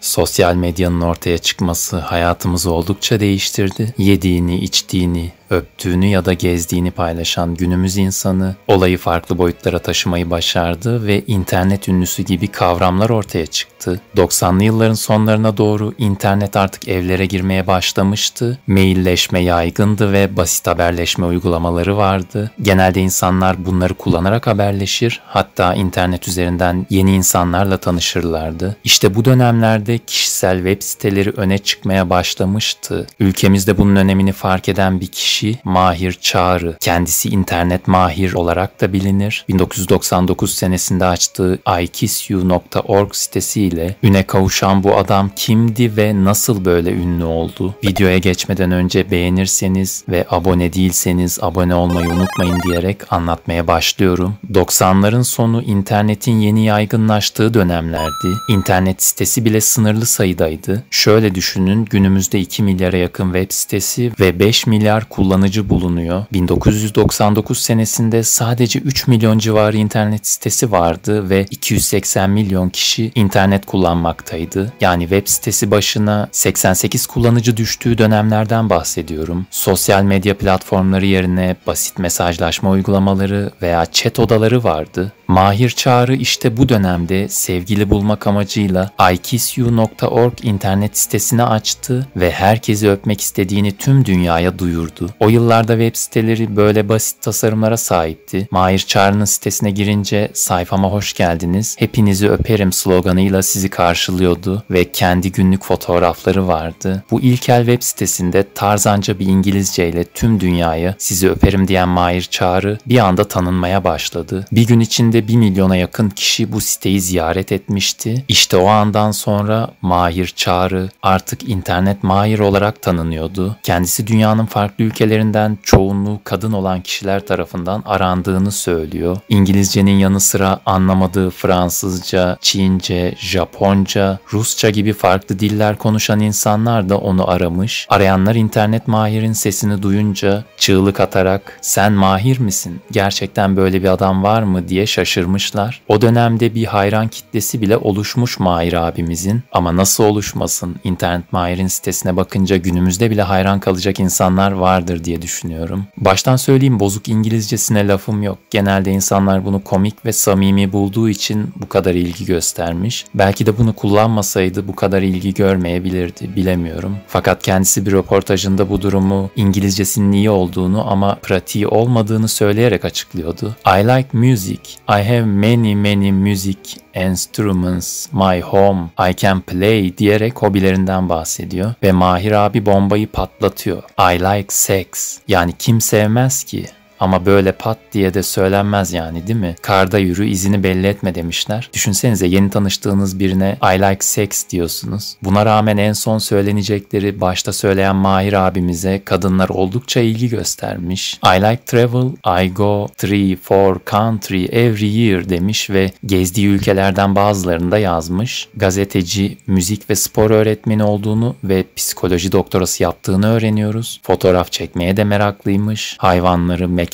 Sosyal medyanın ortaya çıkması hayatımızı oldukça değiştirdi. Yediğini, içtiğini, öptüğünü ya da gezdiğini paylaşan günümüz insanı olayı farklı boyutlara taşımayı başardı ve internet ünlüsü gibi kavramlar ortaya çıktı. 90'lı yılların sonlarına doğru internet artık evlere girmeye başlamıştı. Mailleşme yaygındı ve basit haberleşme uygulamaları vardı. Genelde insanlar bunları kullanarak haberleşir, hatta internet üzerinden yeni insanlarla tanışırlardı. İşte bu dönemlerde kişisel web siteleri öne çıkmaya başlamıştı. Ülkemizde bunun önemini fark eden bir kişi kişi Mahir Çağrı. Kendisi internet mahir olarak da bilinir. 1999 senesinde açtığı ikissu.org sitesiyle üne kavuşan bu adam kimdi ve nasıl böyle ünlü oldu? Videoya geçmeden önce beğenirseniz ve abone değilseniz abone olmayı unutmayın diyerek anlatmaya başlıyorum. 90'ların sonu internetin yeni yaygınlaştığı dönemlerdi. İnternet sitesi bile sınırlı sayıdaydı. Şöyle düşünün günümüzde 2 milyara yakın web sitesi ve 5 milyar kullanıcı kullanıcı bulunuyor. 1999 senesinde sadece 3 milyon civarı internet sitesi vardı ve 280 milyon kişi internet kullanmaktaydı. Yani web sitesi başına 88 kullanıcı düştüğü dönemlerden bahsediyorum. Sosyal medya platformları yerine basit mesajlaşma uygulamaları veya chat odaları vardı. Mahir Çağrı işte bu dönemde sevgili bulmak amacıyla ikissu.org internet sitesini açtı ve herkesi öpmek istediğini tüm dünyaya duyurdu. O yıllarda web siteleri böyle basit tasarımlara sahipti. Mahir Çağrı'nın sitesine girince sayfama hoş geldiniz, hepinizi öperim sloganıyla sizi karşılıyordu ve kendi günlük fotoğrafları vardı. Bu ilkel web sitesinde tarzanca bir İngilizce ile tüm dünyaya sizi öperim diyen Mahir Çağrı bir anda tanınmaya başladı. Bir gün içinde bir milyona yakın kişi bu siteyi ziyaret etmişti. İşte o andan sonra Mahir Çağrı artık internet Mahir olarak tanınıyordu. Kendisi dünyanın farklı ülkelerinde ülkelerinden çoğunluğu kadın olan kişiler tarafından arandığını söylüyor. İngilizcenin yanı sıra anlamadığı Fransızca, Çince, Japonca, Rusça gibi farklı diller konuşan insanlar da onu aramış. Arayanlar internet mahirin sesini duyunca çığlık atarak sen mahir misin? Gerçekten böyle bir adam var mı diye şaşırmışlar. O dönemde bir hayran kitlesi bile oluşmuş Mahir abimizin ama nasıl oluşmasın internet Mahir'in sitesine bakınca günümüzde bile hayran kalacak insanlar vardır vardır diye düşünüyorum. Baştan söyleyeyim bozuk İngilizcesine lafım yok. Genelde insanlar bunu komik ve samimi bulduğu için bu kadar ilgi göstermiş. Belki de bunu kullanmasaydı bu kadar ilgi görmeyebilirdi bilemiyorum. Fakat kendisi bir röportajında bu durumu İngilizcesinin iyi olduğunu ama pratiği olmadığını söyleyerek açıklıyordu. I like music. I have many many music instruments, my home, I can play diyerek hobilerinden bahsediyor ve Mahir abi bombayı patlatıyor. I like sex. Yani kim sevmez ki? Ama böyle pat diye de söylenmez yani değil mi? Karda yürü izini belli etme demişler. Düşünsenize yeni tanıştığınız birine I like sex diyorsunuz. Buna rağmen en son söylenecekleri başta söyleyen Mahir abimize kadınlar oldukça ilgi göstermiş. I like travel, I go three, four country every year demiş ve gezdiği ülkelerden bazılarını yazmış. Gazeteci, müzik ve spor öğretmeni olduğunu ve psikoloji doktorası yaptığını öğreniyoruz. Fotoğraf çekmeye de meraklıymış. Hayvanları, mekanları,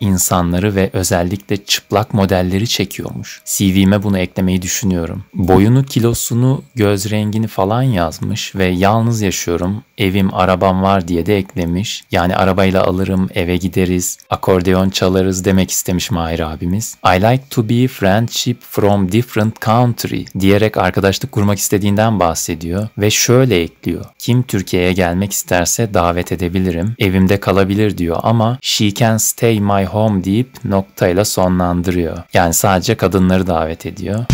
insanları ve özellikle çıplak modelleri çekiyormuş. CV'me bunu eklemeyi düşünüyorum. Boyunu, kilosunu, göz rengini falan yazmış ve yalnız yaşıyorum, evim, arabam var diye de eklemiş. Yani arabayla alırım, eve gideriz, akordeon çalarız demek istemiş Mahir abimiz. I like to be friendship from different country diyerek arkadaşlık kurmak istediğinden bahsediyor ve şöyle ekliyor. Kim Türkiye'ye gelmek isterse davet edebilirim. Evimde kalabilir diyor ama she can can stay my home deyip noktayla sonlandırıyor. Yani sadece kadınları davet ediyor.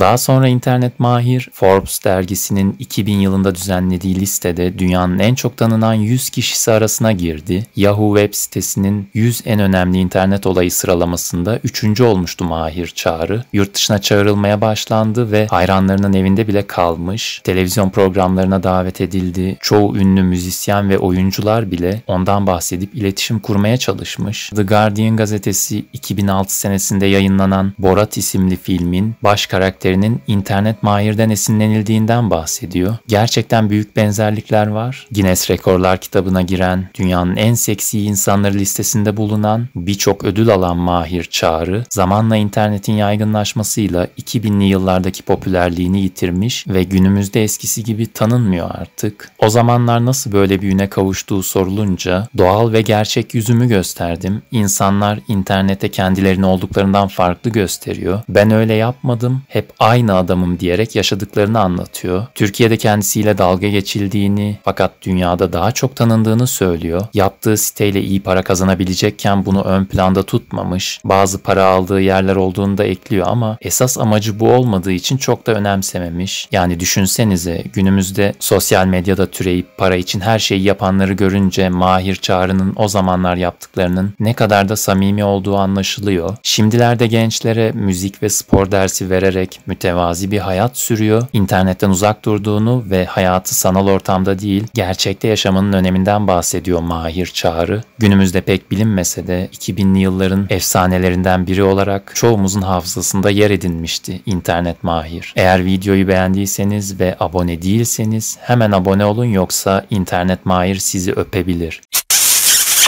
Daha sonra internet mahir Forbes dergisinin 2000 yılında düzenlediği listede dünyanın en çok tanınan 100 kişisi arasına girdi. Yahoo web sitesinin 100 en önemli internet olayı sıralamasında 3. olmuştu Mahir Çağrı. Yurt dışına çağrılmaya başlandı ve hayranlarının evinde bile kalmış. Televizyon programlarına davet edildi. Çoğu ünlü müzisyen ve oyuncular bile ondan bahsedip iletişim kurmaya çalışmış. The Guardian gazetesi 2006 senesinde yayınlanan Borat isimli filmin baş karakteri karakterinin internet Mahir'den esinlenildiğinden bahsediyor. Gerçekten büyük benzerlikler var. Guinness Rekorlar kitabına giren, dünyanın en seksi insanları listesinde bulunan, birçok ödül alan Mahir Çağrı, zamanla internetin yaygınlaşmasıyla 2000'li yıllardaki popülerliğini yitirmiş ve günümüzde eskisi gibi tanınmıyor artık. O zamanlar nasıl böyle bir üne kavuştuğu sorulunca doğal ve gerçek yüzümü gösterdim. İnsanlar internete kendilerini olduklarından farklı gösteriyor. Ben öyle yapmadım, hep aynı adamım diyerek yaşadıklarını anlatıyor. Türkiye'de kendisiyle dalga geçildiğini fakat dünyada daha çok tanındığını söylüyor. Yaptığı siteyle iyi para kazanabilecekken bunu ön planda tutmamış. Bazı para aldığı yerler olduğunu da ekliyor ama esas amacı bu olmadığı için çok da önemsememiş. Yani düşünsenize günümüzde sosyal medyada türeyip para için her şeyi yapanları görünce Mahir Çağrı'nın o zamanlar yaptıklarının ne kadar da samimi olduğu anlaşılıyor. Şimdilerde gençlere müzik ve spor dersi vererek mütevazi bir hayat sürüyor. İnternetten uzak durduğunu ve hayatı sanal ortamda değil gerçekte yaşamanın öneminden bahsediyor Mahir Çağrı. Günümüzde pek bilinmese de 2000'li yılların efsanelerinden biri olarak çoğumuzun hafızasında yer edinmişti internet Mahir. Eğer videoyu beğendiyseniz ve abone değilseniz hemen abone olun yoksa internet Mahir sizi öpebilir.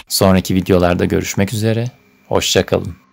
Sonraki videolarda görüşmek üzere. Hoşçakalın.